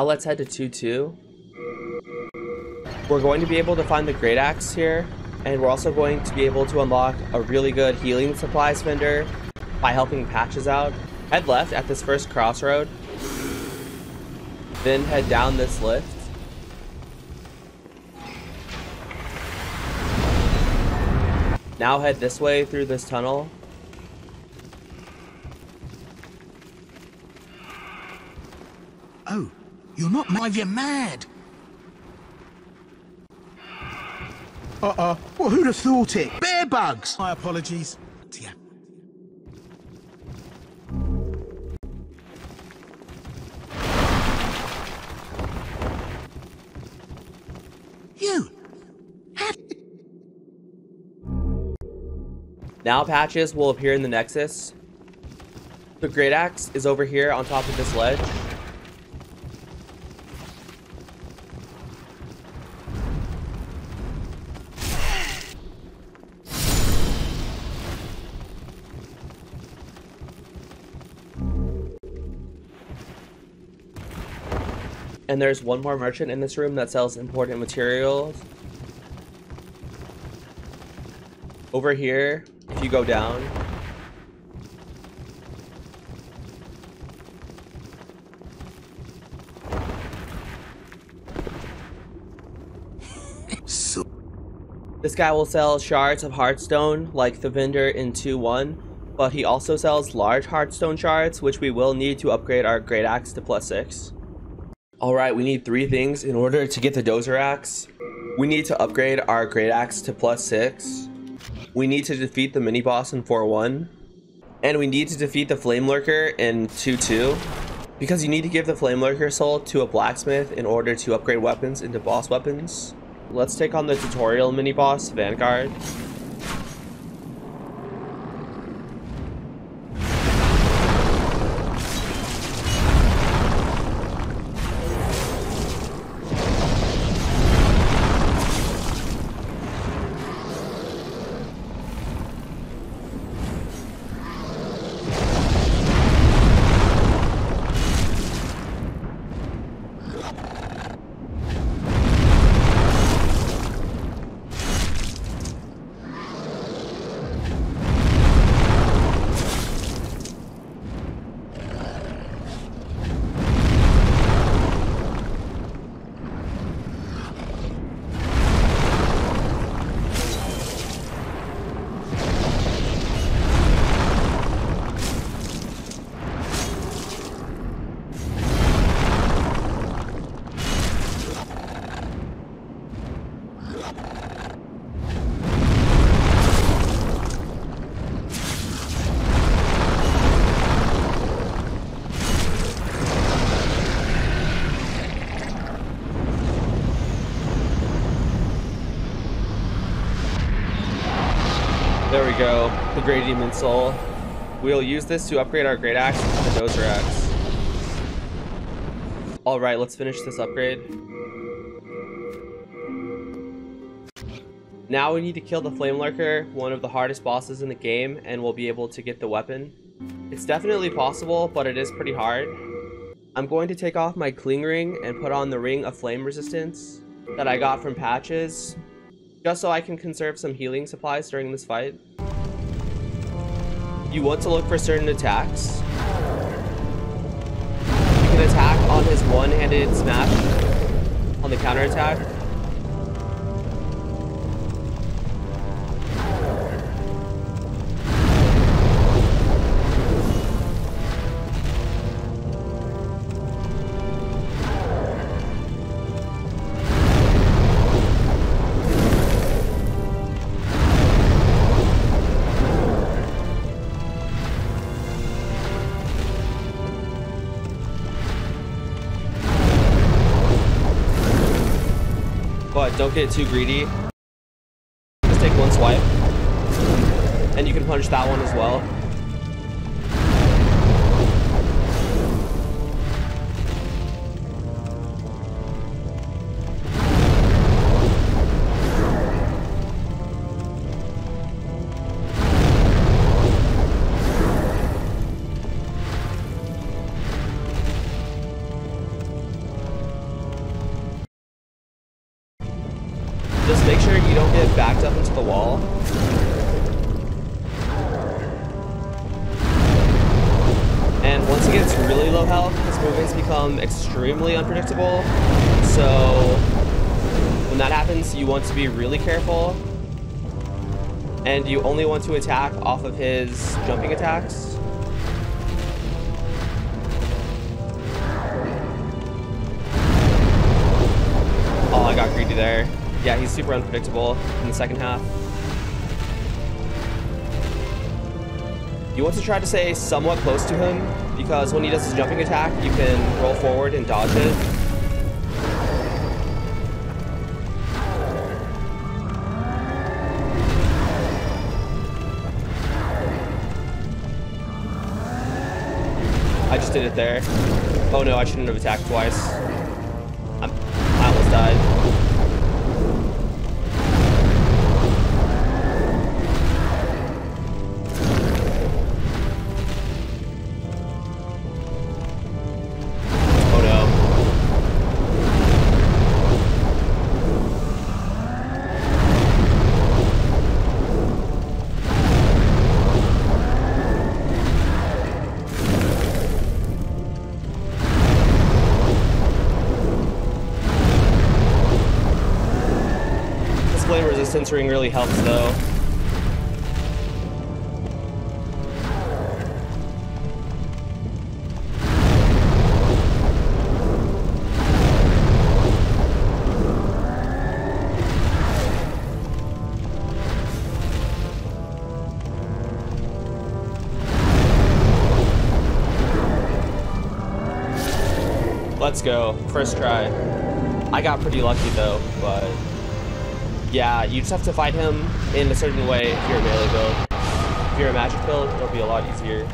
Now let's head to 2-2. We're going to be able to find the Great Axe here, and we're also going to be able to unlock a really good healing supplies vendor by helping Patches out. Head left at this first crossroad, then head down this lift. Now head this way through this tunnel. Oh, you're not mad, you're mad. Uh-uh. Well, who'd have thought it? Bear bugs! My apologies. Yeah. You! Now patches will appear in the Nexus. The Great Axe is over here on top of this ledge. And there's one more merchant in this room that sells important materials. Over here, if you go down, So, This guy will sell shards of Hardstone like the vendor in 2-1, but he also sells large Hardstone shards, which we will need to upgrade our Great Axe to plus 6. Alright, we need three things in order to get the Dozer Axe. We need to upgrade our Great Axe to plus 6. We need to defeat the mini-boss in 4-1. And we need to defeat the Flame Lurker in 2-2. Because you need to give the Flame Lurker soul to a blacksmith in order to upgrade weapons into boss weapons. Let's take on the tutorial mini-boss, Vanguard. Grey Demon Soul. We'll use this to upgrade our Great Axe to the Dozer Axe. Alright, let's finish this upgrade. Now we need to kill the Flame Lurker, one of the hardest bosses in the game, and we'll be able to get the weapon. It's definitely possible, but it is pretty hard. I'm going to take off my Cling Ring and put on the Ring of Flame Resistance that I got from Patches, just so I can conserve some healing supplies during this fight. You want to look for certain attacks. You can attack on his one-handed smash on the counterattack. But don't get too greedy. Just take one swipe. And you can punch that one as well. Into the wall. And once he gets really low health, his movements become extremely unpredictable. So when that happens, you want to be really careful. And you only want to attack off of his jumping attacks. Oh, I got greedy there. Yeah, he's super unpredictable in the second half. You want to try to stay somewhat close to him, because when he does his jumping attack, you can roll forward and dodge it. I just did it there. Oh no, I shouldn't have attacked twice. I'm, I almost died. This flame resistance ring really helps though. Let's go. First try. I got pretty lucky though, but yeah, you just have to fight him in a certain way if you're a melee build. If you're a magic build, it'll be a lot easier.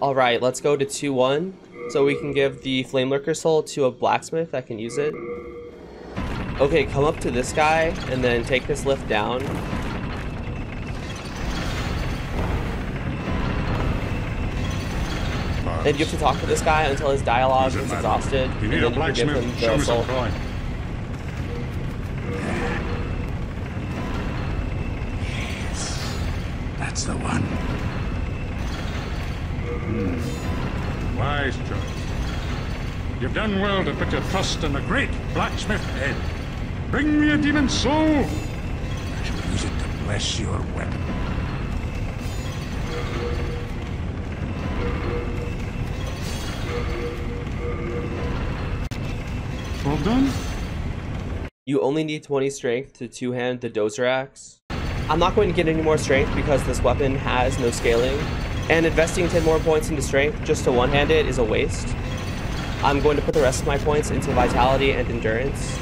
Alright, let's go to 2-1. So we can give the Flame Lurker Soul to a blacksmith that can use it. Okay, come up to this guy and then take this lift down. And you have to talk to this guy until his dialogue is exhausted, You and need then a you can give blacksmith. him Show the me some soul. coin. That's the one. Hmm. Wise choice. You've done well to put your trust in the great blacksmith Ed. Bring me a demon soul. I shall use it to bless your weapon. Well done. You only need 20 strength to two-hand the Dozer Axe. I'm not going to get any more strength because this weapon has no scaling, and investing 10 more points into strength just to one-hand it is a waste. I'm going to put the rest of my points into vitality and endurance.